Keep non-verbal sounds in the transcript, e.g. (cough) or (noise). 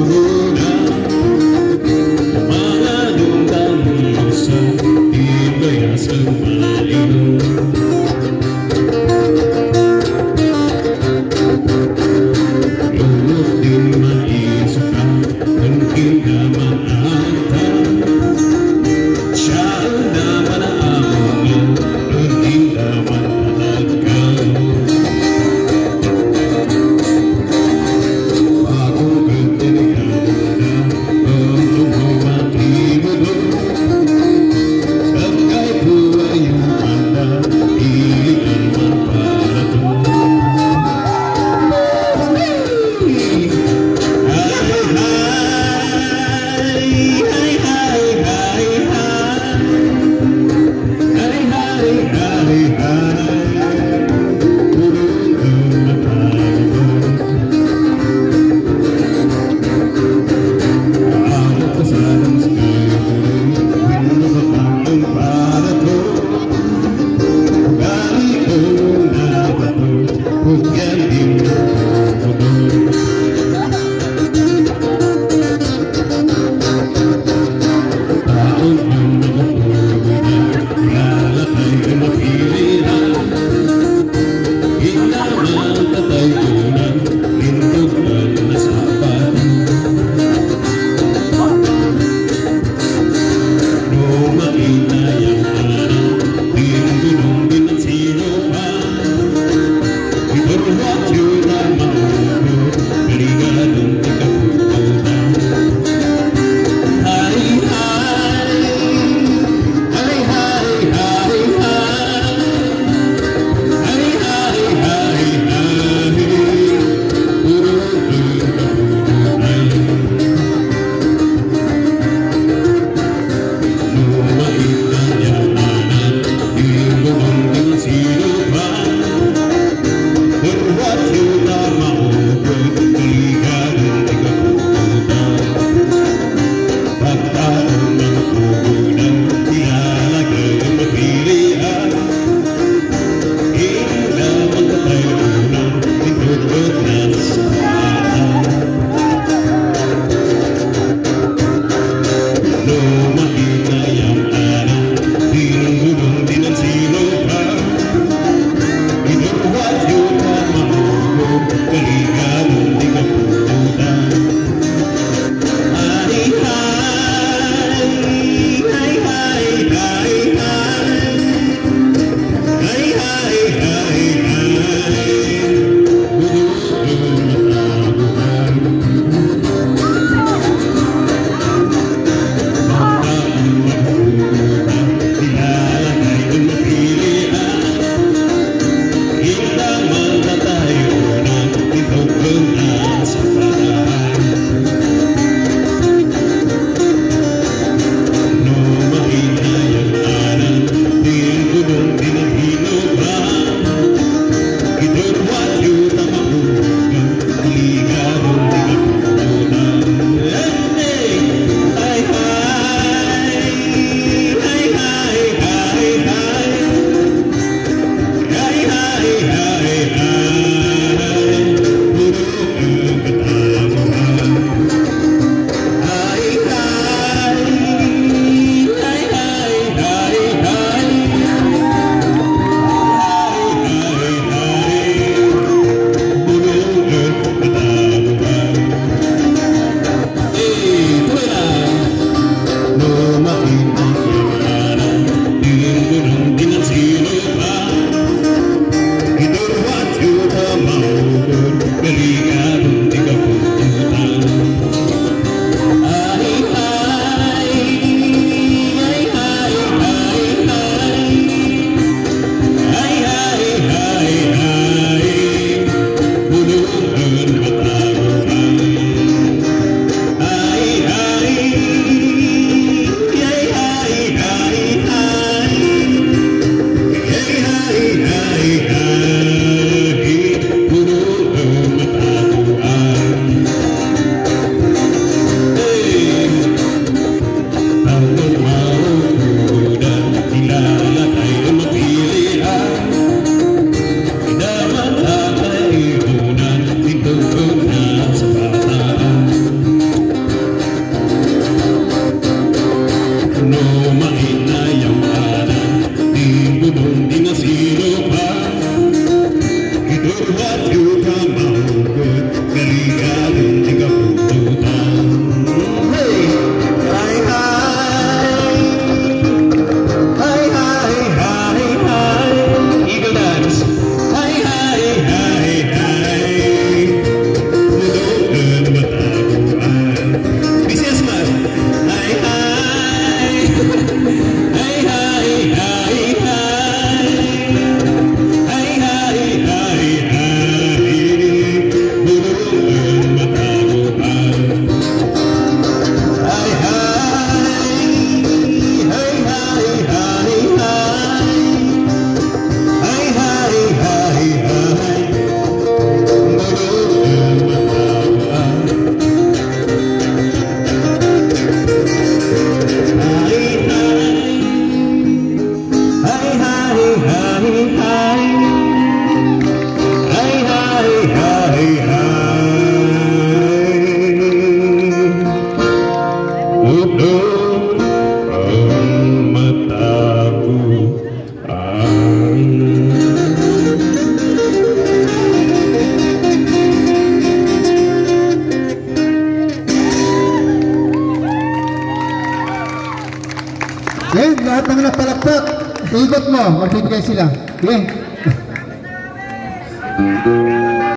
Senhor. Lahat ng napalakpak. Ikot mo, magbibigay sila. Yan. (laughs)